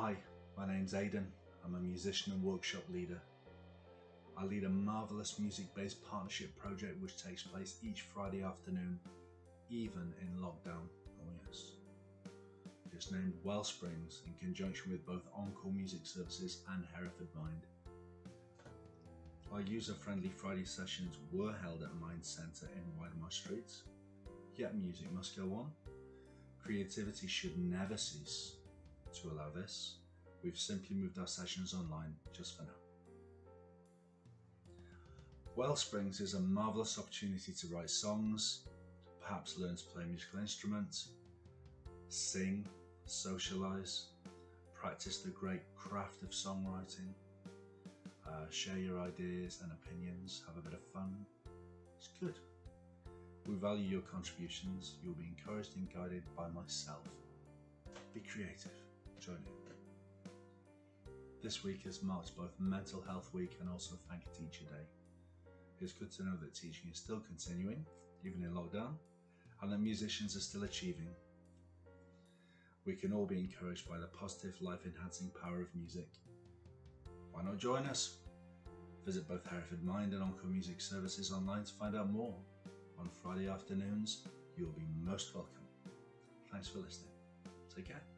Hi, my name's Aidan. I'm a musician and workshop leader. I lead a marvellous music based partnership project which takes place each Friday afternoon, even in lockdown. Oh, yes. It's named Wellsprings in conjunction with both Encore Music Services and Hereford Mind. Our user friendly Friday sessions were held at Mind Centre in Widemarsh Streets. Yet music must go on. Creativity should never cease. To allow this, we've simply moved our sessions online just for now. Wellsprings is a marvellous opportunity to write songs, perhaps learn to play a musical instrument, sing, socialise, practice the great craft of songwriting, uh, share your ideas and opinions, have a bit of fun. It's good. We value your contributions. You'll be encouraged and guided by myself. Be creative. In. This week has marked both Mental Health Week and also Thank Teacher Day. It's good to know that teaching is still continuing, even in lockdown, and that musicians are still achieving. We can all be encouraged by the positive, life enhancing power of music. Why not join us? Visit both Hereford Mind and Encore Music Services online to find out more. On Friday afternoons, you'll be most welcome. Thanks for listening. Take care.